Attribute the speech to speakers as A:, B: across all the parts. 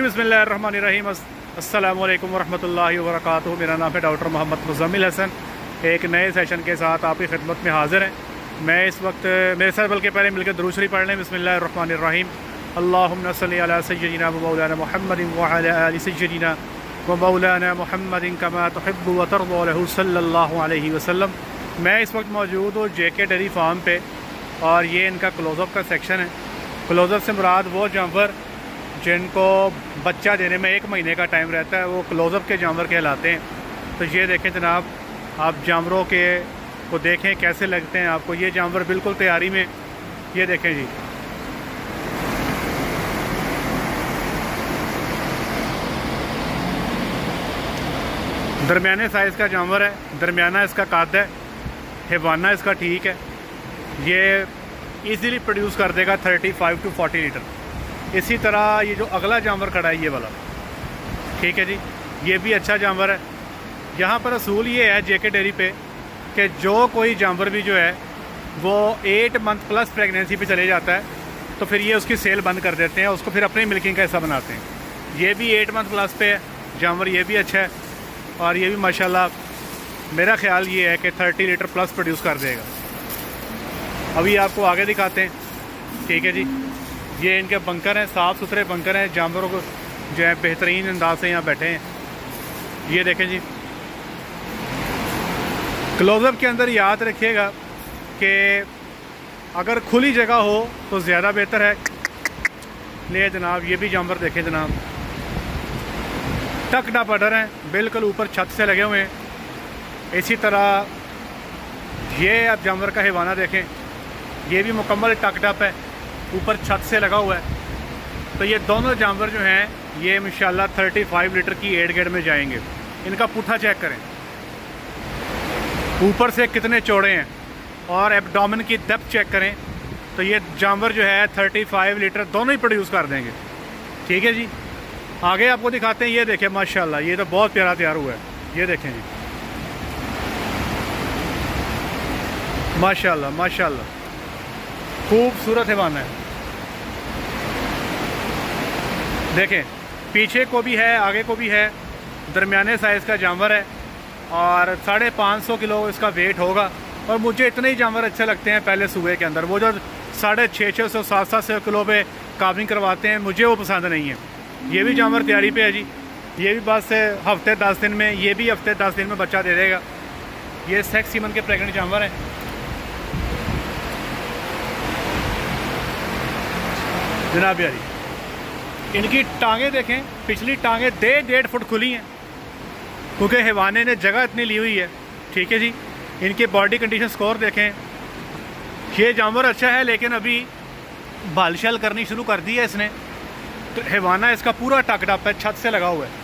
A: बसमीम अल्लाम वरहमल मेरा नाम है डॉक्टर मोहम्मद मुजम्मिल हसन। एक नए सेशन के साथ आपकी खिदमत में हाज़िर हैं। मैं इस वक्त, मेरे साथ बल्कि पहले मिलकर दूसरी पढ़ लें। बसमीम अल्लाम सैदीना मौलाना महमद सैदीना व मौलाना कमा मैं इस वक्त मौजूद हूँ जे के डेरी फार्म पे और ये इनका क्लोज़अप का सेक्शन है। क्लोज़अप से मुराद वो जानवर जिनको बच्चा देने में एक महीने का टाइम रहता है, वो क्लोज़अप के जानवर कहलाते हैं। तो ये देखें जनाब, आप जानवरों के को देखें कैसे लगते हैं आपको। ये जानवर बिल्कुल तैयारी में, ये देखें जी। दरमियाने साइज़ का जानवर है, दरमियाना इसका कद है, हैवाना इसका ठीक है। ये इजीली प्रोड्यूस कर देगा 35 टू 40 लीटर इसी तरह ये जो अगला जानवर खड़ा है, ये वाला। ठीक है जी? ये भी अच्छा जानवर है। यहाँ पर असूल ये है जेके डेरी पे कि जो कोई जानवर भी जो है, वो एट मंथ प्लस प्रेगनेंसी पे चले जाता है तो फिर ये उसकी सेल बंद कर देते हैं, उसको फिर अपनी मिल्किंग का हिस्सा बनाते हैं। ये भी एट मंथ प्लस पे है। जानवर ये भी अच्छा है। और ये भी माशाल्लाह, मेरा ख्याल ये है कि थर्टी लीटर प्लस प्रोड्यूस कर देगा। अभी आपको आगे दिखाते हैं। ठीक है जी? ये इनके बंकर हैं, साफ़ सुथरे बंकर हैं, जानवरों को जो है बेहतरीन अंदाज से यहाँ बैठे हैं। ये देखें जी। क्लोज़अप के अंदर याद रखिएगा कि अगर खुली जगह हो तो ज़्यादा बेहतर है। ले जनाब, ये भी जानवर देखें जनाब। टक डप अडर हैं, बिल्कुल ऊपर छत से लगे हुए हैं। इसी तरह ये आप जानवर का हिवाना देखें। ये भी मुकम्मल टक डप है। ऊपर छत से लगा हुआ है। तो ये दोनों जानवर जो हैं, ये इन थर्टी फाइव लीटर की एड गेड में जाएँगे। इनका पुठा चेक करें। ऊपर से कितने चौड़े हैं और एबडोमिन की दब चेक करें। तो ये जानवर जो है 35 लीटर दोनों ही प्रोड्यूस कर देंगे। ठीक है जी? आगे आपको दिखाते हैं, ये देखें, माशाल्लाह, ये तो बहुत प्यारा तैयार हुआ है। ये देखें जी। माशाल्लाह माशाल्लाह। खूबसूरत हैवान है। देखें, पीछे को भी है, आगे को भी है, दरमियाने साइज़ का जानवर है और साढ़े पाँच सौ किलो इसका वेट होगा और मुझे इतने ही जानवर अच्छे लगते हैं पहले सूबे के अंदर। वो जो साढ़े छः छः सौ, सात सात सौ किलो पे काबिंग करवाते हैं, मुझे वो पसंद नहीं है। ये भी जानवर तैयारी पे है जी। ये भी बस हफ़्ते दस दिन में, ये भी हफ़्ते दस दिन में बच्चा दे देगा। ये सेक्स सीमन के प्रेगनेंट जानवर हैं। जनाब यारी। इनकी टांगे देखें, पिछली टांगे डेढ़ डेढ़ फुट खुली हैं, क्योंकि हैवाने ने जगह इतनी ली हुई है। ठीक है जी, इनके बॉडी कंडीशन स्कोर देखें। ये जानवर अच्छा है, लेकिन अभी बाल शल करनी शुरू कर दी है इसने। तो हैवाना इसका पूरा टकटप है, छत से लगा हुआ है।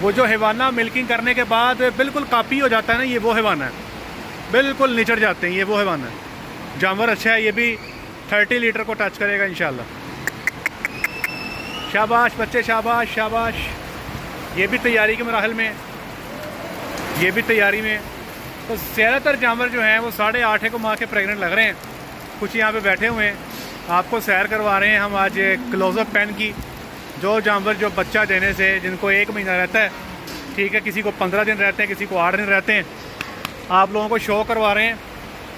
A: वो जो हैवाना मिल्किंग करने के बाद बिल्कुल कापी हो जाता है ना, ये वो हैवाना है। बिल्कुल निचड़ जाते हैं, ये वो हैवाना है। जानवर अच्छा है, ये भी थर्टी लीटर को टच करेगा इन शाबाश बच्चे, शाबाश शाबाश। ये भी तैयारी के मराहल में। ये भी तैयारी में। तो ज़्यादातर जानवर जो हैं, वो साढ़े आठ को माह के प्रेग्नेंट लग रहे हैं। कुछ यहाँ पे बैठे हुए हैं। आपको सैर करवा रहे हैं हम आज क्लोज़अप पेन की। जो जानवर, जो बच्चा देने से जिनको एक महीना रहता है, ठीक है, किसी को पंद्रह दिन रहते हैं, किसी को आठ दिन रहते हैं। आप लोगों को शो करवा रहे हैं।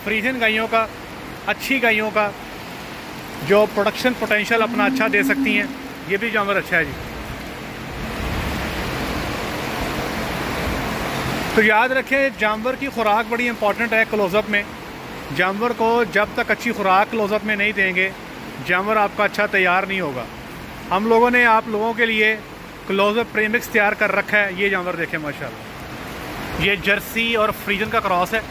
A: फ्रीजन गायों का, अच्छी गायों का, जो प्रोडक्शन पोटेंशियल अपना अच्छा दे सकती हैं। ये भी जानवर अच्छा है जी। तो याद रखें, जानवर की खुराक बड़ी इंपॉर्टेंट है क्लोज़अप में। जानवर को जब तक अच्छी खुराक क्लोज़अप में नहीं देंगे, जानवर आपका अच्छा तैयार नहीं होगा। हम लोगों ने आप लोगों के लिए क्लोज़अप प्रेमिक्स तैयार कर रखा है, ये जानवर देखें, माशाल्लाह। ये जर्सी और फ्रीजन का क्रॉस है।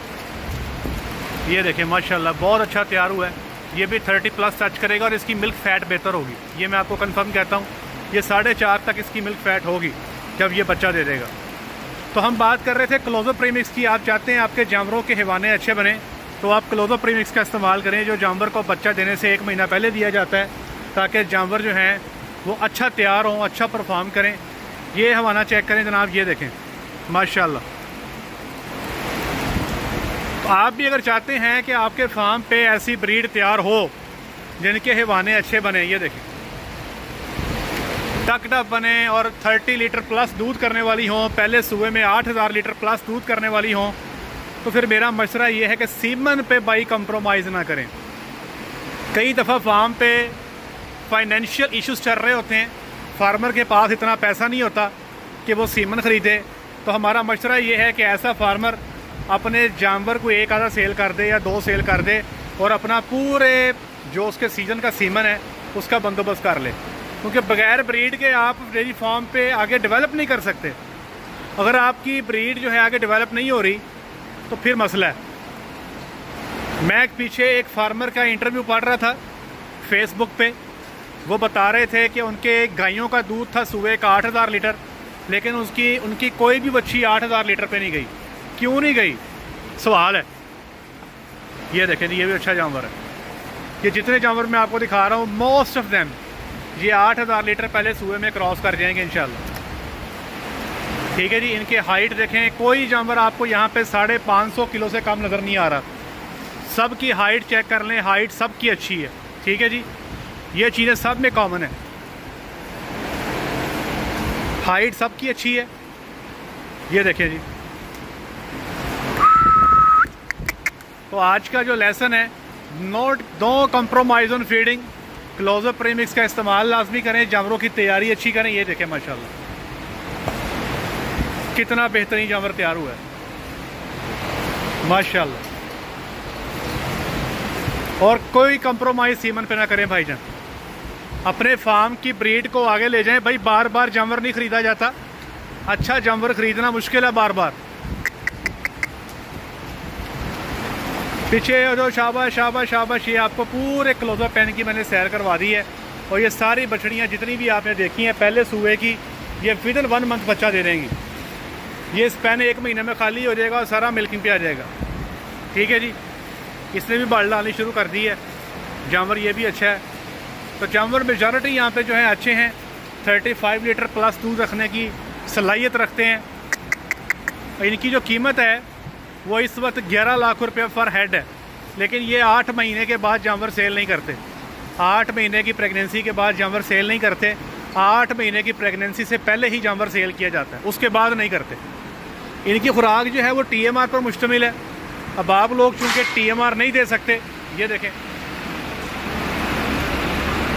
A: ये देखें, माशाल्लाह, बहुत अच्छा तैयार हुआ है। ये भी थर्टी प्लस टच करेगा और इसकी मिल्क फ़ैट बेहतर होगी। ये मैं आपको कंफर्म कहता हूँ, ये साढ़े चार तक इसकी मिल्क फ़ैट होगी, जब ये बच्चा दे देगा। तो हम बात कर रहे थे क्लोजो प्रीमिक्स की। आप चाहते हैं आपके जानवरों के हिवाने अच्छे बने तो आप क्लोजो प्रीमिक्स का इस्तेमाल करें, जो जानवर को बच्चा देने से एक महीना पहले दिया जाता है, ताकि जानवर जो हैं, वो अच्छा तैयार हों अच्छा परफॉर्म करें। ये हवाना चेक करें जनाब, ये देखें। माशाल्लाह। आप भी अगर चाहते हैं कि आपके फार्म पे ऐसी ब्रीड तैयार हो, जिनके हिवाने अच्छे बने, ये देखें। डकड अप बने और 30 लीटर प्लस दूध करने वाली हों, पहले सुबह में 8000 लीटर प्लस दूध करने वाली हों तो फिर मेरा मशरा ये है कि सीमन पे बाई कंप्रोमाइज़ ना करें। कई दफ़ा फार्म पे फाइनेंशियल इश्यूज़ चल रहे होते हैं। फार्मर के पास इतना पैसा नहीं होता कि वो सीमन ख़रीदे। तो हमारा मशरा ये है कि ऐसा फार्मर अपने जानवर को एक आधा सेल कर दे या दो सेल कर दे और अपना पूरे जो उसके सीज़न का सीमन है, उसका बंदोबस्त कर ले। क्योंकि बगैर ब्रीड के आप डेयरी फार्म पे आगे डेवलप नहीं कर सकते। अगर आपकी ब्रीड जो है आगे डेवलप नहीं हो रही तो फिर मसला है। मैं पीछे एक फार्मर का इंटरव्यू पढ़ रहा था फेसबुक पे। वो बता रहे थे कि उनके गायों का दूध था सुबह का आठ हज़ार लीटर, लेकिन उसकी, उनकी कोई भी बच्ची आठ हज़ार लीटर पे नहीं गई। क्यों नहीं गई? सवाल है। ये देखें जी, ये भी अच्छा जानवर है। ये जितने जानवर मैं आपको दिखा रहा हूँ मोस्ट ऑफ़ देम ये आठ हज़ार लीटर पहले सुबह में क्रॉस कर जाएँगे, इंशाल्लाह। ठीक है जी, इनके हाइट देखें, कोई जानवर आपको यहाँ पे साढ़े पाँच सौ किलो से कम नज़र नहीं आ रहा। सब की हाइट चेक कर लें हाइट सब की अच्छी है। ठीक है जी, ये चीज़ें सब में कॉमन है। हाइट सब की अच्छी है। ये देखें जी तो आज का जो लेसन है not to compromise on feeding close up premix का इस्तेमाल लाजमी करें, जानवरों की तैयारी अच्छी करें, ये देखें माशाल्लाह। कितना बेहतरीन जानवर तैयार हुआ है। माशाल्लाह। और कोई कंप्रोमाइज सीमन पे ना करें भाईजान। अपने फार्म की ब्रीड को आगे ले जाएँ। भाई बार बार जानवर नहीं ख़रीदा जाता। अच्छा जानवर ख़रीदना मुश्किल है बार बार पीछे जो शाबाश शाबाश शाबाश, ये आपको पूरे क्लोजर पेन की मैंने सैर करवा दी है। और ये सारी बछड़ियाँ जितनी भी आपने देखी हैं, पहले सूबे की, ये इन वन मंथ बच्चा दे देंगी। ये इस पेन एक महीने में खाली हो जाएगा और सारा मिल्किंग पे आ जाएगा। ठीक है जी? इसने भी बाल डालनी शुरू कर दी है। जानवर ये भी अच्छा है। तो जानवर मेजॉरिटी यहाँ पे जो है, अच्छे हैं। 35 लीटर प्लस दूध रखने की सलाहियत रखते हैं। इनकी जो कीमत है वो इस वक्त 11 लाख रुपये पर हेड है। लेकिन ये आठ महीने के बाद जानवर सेल नहीं करते। आठ महीने की प्रेगनेंसी के बाद जानवर सेल नहीं करते। आठ महीने की प्रेगनेंसी से पहले ही जानवर सेल किया जाता है। उसके बाद नहीं करते। इनकी खुराक जो है वो टीएमआर पर मुश्तमिल है। अब आप लोग चूँकि टीएमआर नहीं दे सकते, ये देखें।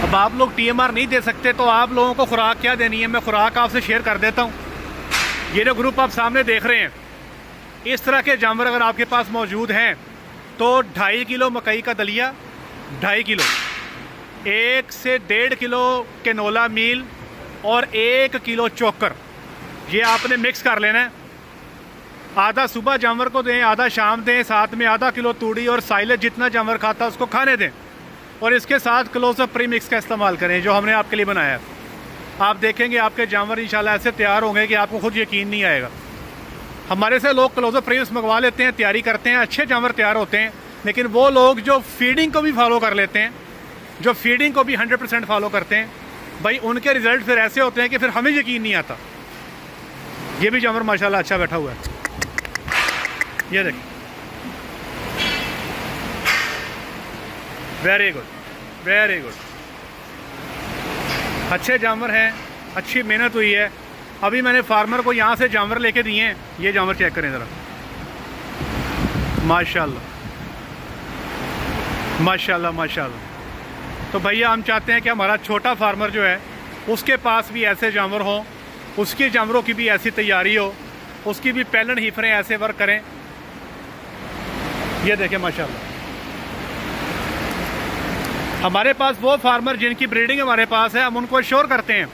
A: अब आप लोग टीएमआर नहीं दे सकते तो आप लोगों को खुराक क्या देनी है? मैं खुराक आपसे शेयर कर देता हूँ। ये जो ग्रुप आप सामने देख रहे हैं इस तरह के जानवर अगर आपके पास मौजूद हैं तो ढाई किलो मकई का दलिया, ढाई किलो, एक से डेढ़ किलो केनोला मील और एक किलो चोकर। ये आपने मिक्स कर लेना है। आधा सुबह जानवर को दें, आधा शाम दें, साथ में आधा किलो तूड़ी और साइलेज जितना जानवर खाता है उसको खाने दें। और इसके साथ क्लोजअप प्री मिक्स का इस्तेमाल करें, जो हमने आपके लिए बनाया है। आप देखेंगे आपके जानवर इंशाल्लाह ऐसे तैयार होंगे कि आपको खुद यकीन नहीं आएगा। हमारे से लोग क्लोजअप प्रीमिक्स मंगवा लेते हैं, तैयारी करते हैं, अच्छे जानवर तैयार होते हैं, लेकिन वो लोग जो फीडिंग को भी फॉलो कर लेते हैं, जो फीडिंग को भी हंड्रेड परसेंट फॉलो करते हैं, भाई उनके रिज़ल्ट फिर ऐसे होते हैं कि फिर हमें यकीन नहीं आता। ये भी जानवर माशाल्लाह अच्छा बैठा हुआ है। ये देख। वेरी गुड वेरी गुड अच्छे जानवर हैं, अच्छी मेहनत हुई है। अभी मैंने फार्मर को यहाँ से जानवर लेके दिए हैं। ये जानवर चेक करें ज़रा। माशाल्लाह। माशाल्लाह माशाल्लाह। तो भैया, हम चाहते हैं कि हमारा छोटा फार्मर जो है, उसके पास भी ऐसे जानवर हों, उसके जानवरों की भी ऐसी तैयारी हो, उसकी भी पैलन हीफरें ऐसे वर्क करें। ये देखें, माशाल्लाह। हमारे पास वो फार्मर जिनकी ब्रीडिंग हमारे पास है, हम उनको श्योर करते हैं।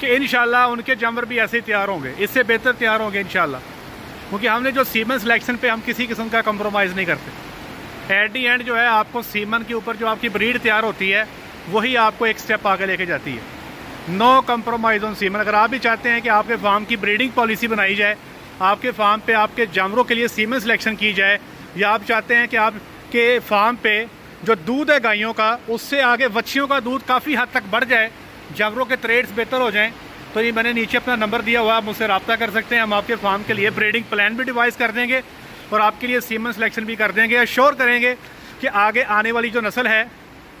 A: कि इन उनके जानवर भी ऐसे ही तैयार होंगे। इससे बेहतर तैयार होंगे इन क्योंकि हमने जो सीमन सिलेक्शन पे हम किसी किस्म का कम्प्रोमाइज़ नहीं करते। एट दी एंड जो है, आपको सीमन के ऊपर जो आपकी ब्रीड तैयार होती है, वही आपको एक स्टेप आगे लेके जाती है। नो कम्प्रोमाइज़ ऑन सीमन अगर आप भी चाहते हैं कि आपके फार्म की ब्रीडिंग पॉलिसी बनाई जाए, आपके फार्म पे आपके जानवरों के लिए सीमन सिलेक्शन की जाए, या आप चाहते हैं कि आपके फार्म पे जो दूध है गायों का, उससे आगे बच्चियों का दूध काफ़ी हद तक बढ़ जाए जानवरों के ट्रेड्स बेहतर हो जाएँ तो ये मैंने नीचे अपना नंबर दिया हुआ आप मुझसे रब्ता कर सकते हैं, हम आपके फार्म के लिए ब्रीडिंग प्लान भी डिवाइस कर देंगे और आपके लिए सीमन सिलेक्शन भी कर देंगे अश्योर करेंगे कि आगे आने वाली जो नस्ल है,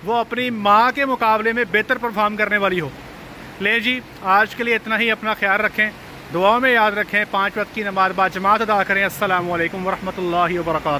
A: वो अपनी माँ के मुकाबले में बेहतर परफॉर्म करने वाली हो। ले जी, आज के लिए इतना ही, अपना ख्याल रखें दुआ में याद रखें, पाँच वक्त की नमाज़ बाद जमात अदा करें असल वरहमल वर्का